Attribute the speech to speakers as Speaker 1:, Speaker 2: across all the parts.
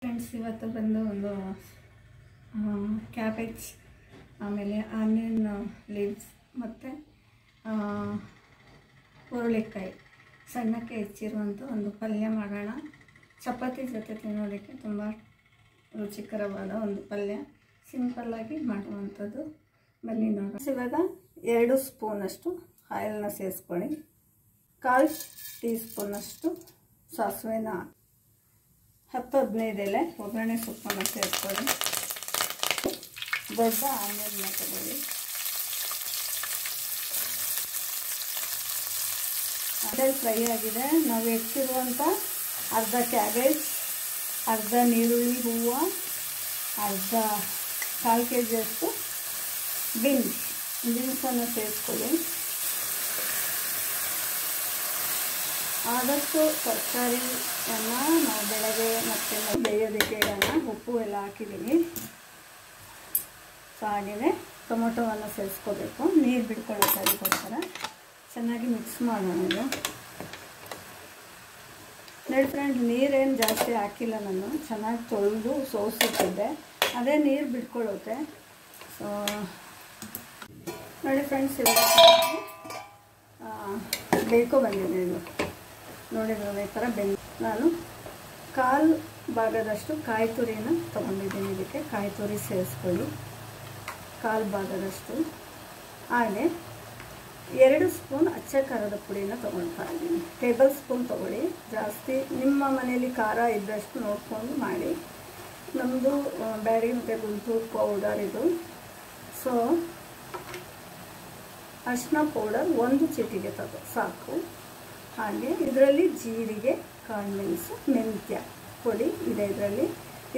Speaker 1: Friends ಇವತ್ತು ಬಂದು ಒಂದು ಕ್ಯಾಬೇಜ್ ಆಮೇಲೆ ಆನಿಯನ್ ಲೀವ್ಸ್ ಮತ್ತು ಹುರುಳಿಕಾಯಿ. ಸಣ್ಣಕ್ಕೆ ಹೆಚ್ಚಿರುವಂಥ ಒಂದು ಪಲ್ಯ ಮಾಡೋಣ. ಚಪಾತಿ ಜೊತೆ ತಿನ್ನೋದಕ್ಕೆ ತುಂಬ ರುಚಿಕರವಾದ ಒಂದು ಪಲ್ಯ. ಸಿಂಪಲ್ಲಾಗಿ ಮಾಡುವಂಥದ್ದು. ಬನ್ನಿ ನೋಡೋಣ. ಇವಾಗ ಎರಡು ಸ್ಪೂನಷ್ಟು ಆಯಿಲ್ನ ಸೇರಿಸ್ಕೊಳ್ಳಿ. ಕಾಲು ಟೀ ಸ್ಪೂನಷ್ಟು ಸಾಸಿವೆನ ಹತ್ತು ಹದಿನೈದು ಎಲೆ, ಒಗ್ಗರಣೆ ಸೊಪ್ಪನ್ನು ಸೇರಿಸ್ಕೊಳ್ಳಿ ದೊಡ್ಡ ಆನಿಯನ್ನ ತಗೊಳ್ಳಿ. ಆಮೇಲೆ ಫ್ರೈ ಆಗಿದೆ. ನಾವು ಹೆಚ್ಚಿರುವಂಥ ಅರ್ಧ ಕ್ಯಾಬೇಜ್, ಅರ್ಧ ನೀರುಳ್ಳಿ ಹೂವು, ಅರ್ಧ ಕಾಲು ಕೆ ಜಿಯಷ್ಟು ಬೀನ್ಸ್, ಬೀನ್ಸನ್ನು ಸೇರಿಸ್ಕೊಳ್ಳಿ. ಆದಷ್ಟು ತರಕಾರಿಯನ್ನು ನಾವು ಬೆಳಗ್ಗೆ ಮತ್ತೆ ಬೇಯೋದಕ್ಕೆ ಉಪ್ಪು ಎಲ್ಲ ಹಾಕಿದ್ದೀನಿ. ಸೊ ಹಾಗೆಯೇ ಟೊಮೊಟೊವನ್ನು ಸೇರಿಸ್ಕೋಬೇಕು. ನೀರು ಅದಕ್ಕೋಸ್ಕರ ಚೆನ್ನಾಗಿ ಮಿಕ್ಸ್ ಮಾಡೋಣ ಇದು. ನೋಡಿ ಫ್ರೆಂಡ್ ನೀರೇನು ಜಾಸ್ತಿ ಹಾಕಿಲ್ಲ ನಾನು. ಚೆನ್ನಾಗಿ ತೊಳೆದು ಸೋಸಿಟ್ಟಿದ್ದೆ. ಅದೇ ನೀರು ಬಿಟ್ಕೊಳ್ಳುತ್ತೆ. ಸೊ ನೋಡಿ ಫ್ರೆಂಡ್ಸ್ ಇವಾಗ ಬೇಕೋ ಬಂದಿದೆ ಇದು. ನೋಡಿದ್ರೆ ಈ ಥರ ಬೆಂದು ನಾನು ಕಾಲು ಭಾಗದಷ್ಟು ಕಾಯಿ ತುರಿನ ತೊಗೊಂಡಿದ್ದೀನಿ ಇದಕ್ಕೆ. ಕಾಯಿ ತುರಿ ಸೇರಿಸ್ಕೊಳ್ಳಿ. ಕಾಲು ಭಾಗದಷ್ಟು. ಹಾಗೆ ಎರಡು ಸ್ಪೂನ್ ಅಚ್ಚ ಖಾರದ ಪುಡಿನ ತೊಗೊಳ್ತಾ ಇದ್ದೀನಿ ಟೇಬಲ್ ಸ್ಪೂನ್ ತೊಗೊಳ್ಳಿ. ಜಾಸ್ತಿ ನಿಮ್ಮ ಮನೆಯಲ್ಲಿ ಖಾರ ಇದ್ದಷ್ಟು ನೋಡ್ಕೊಂಡು ಮಾಡಿ. ನಮ್ಮದು ಬ್ಯಾಡಿ ಮತ್ತು ಗುಂಟೂರು ಪೌಡರ್ ಇದು. ಸೊ, ಅರಿಶಿನ ಪೌಡರ್ ಒಂದು ಚಿಟಿಗೆ ತಗೋ, ಸಾಕು. ಹಾಗೆ ಇದರಲ್ಲಿ ಜೀರಿಗೆ ಕಾಳುಮೆಣಸು ಮೆಂತ್ಯ ಪುಡಿ ಇದೆ ಇದರಲ್ಲಿ.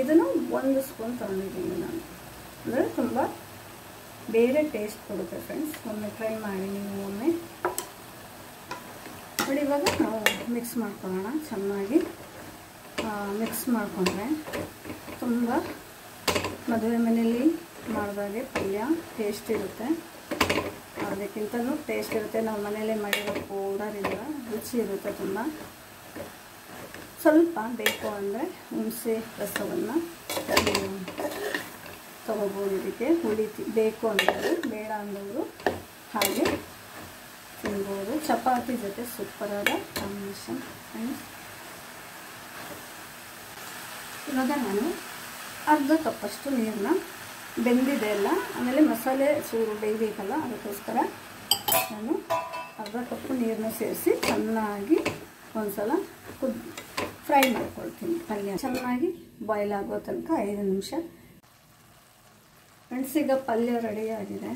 Speaker 1: ಇದನ್ನು ಒಂದು ಸ್ಪೂನ್ ತೊಗೊಂಡಿದ್ದೀನಿ ನಾನು. ಅಂದರೆ ತುಂಬ ಬೇರೆ ಟೇಸ್ಟ್ ಕೊಡುತ್ತೆ ಫ್ರೆಂಡ್ಸ್ ಒಮ್ಮೆ ಟ್ರೈ ಮಾಡಿ ನೀವು ಒಮ್ಮೆ. ನೋಡಿ, ಇವಾಗ ನಾವು ಮಿಕ್ಸ್ ಮಾಡ್ಕೊಳ್ಳೋಣ. ಚೆನ್ನಾಗಿ ಮಿಕ್ಸ್ ಮಾಡಿಕೊಂಡ್ರೆ ತುಂಬ ಮದುವೆ ಮನೆಯಲ್ಲಿ ಮಾಡಿದಾಗೆ ಪಲ್ಯ ಟೇಸ್ಟ್ ಇರುತ್ತೆ. ಅದಕ್ಕಿಂತಲೂ ಟೇಸ್ಟ್ ಇರುತ್ತೆ. ನಾವು ಮನೆಯಲ್ಲೇ ಮಾಡಿರೋ ಪೌಡರಿಂದ ರುಚಿ ಇರುತ್ತೆ ತುಂಬ. ಸ್ವಲ್ಪ ಬೇಕು ಅಂದರೆ ಹುಣಸೆ ರಸವನ್ನು ತೊಗೋಬೋದು ಇದಕ್ಕೆ. ಹುಳಿ ಬೇಕು ಅಂದವರು, ಬೇಡ ಅಂದವರು ಹಾಗೆ ತಿನ್ಬೋದು. ಚಪಾತಿ ಜೊತೆ ಸೂಪರಾದ ಕಾಂಬಿನೇಷನ್ ಇವಾಗ ನಾನು ಅರ್ಧ ಕಪ್ಪಷ್ಟು ನೀರನ್ನ ಬೆಂದಿದೆ ಅಲ್ಲ, ಆಮೇಲೆ ಮಸಾಲೆ ಚೂರು ಬೇಯಬೇಕಲ್ಲ, ಅದಕ್ಕೋಸ್ಕರ ನಾನು ಅರ್ಧ ಕಪ್ಪು ನೀರನ್ನ ಸೇರಿಸಿ ಚೆನ್ನಾಗಿ ಒಂದ್ಸಲ ಕುದ್, ಫ್ರೈ ಮಾಡ್ಕೊಳ್ತೀನಿ. ಪಲ್ಯ ಚೆನ್ನಾಗಿ ಬಾಯ್ಲ್ ಆಗೋ ತನಕ ಐದು ನಿಮಿಷ. ಫ್ರೆಂಡ್ಸ್ ಈಗ ಪಲ್ಯ ರೆಡಿಯಾಗಿದೆ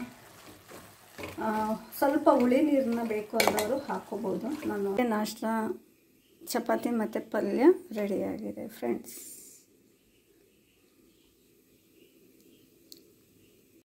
Speaker 1: ಸ್ವಲ್ಪ ಹುಳಿ ನೀರನ್ನ ಬೇಕು ಅನ್ನೋರು ಹಾಕೋಬೋದು. ನಾನು ನಾಷ್ಟ, ಚಪಾತಿ ಮತ್ತು ಪಲ್ಯ ರೆಡಿಯಾಗಿದೆ ಫ್ರೆಂಡ್ಸ್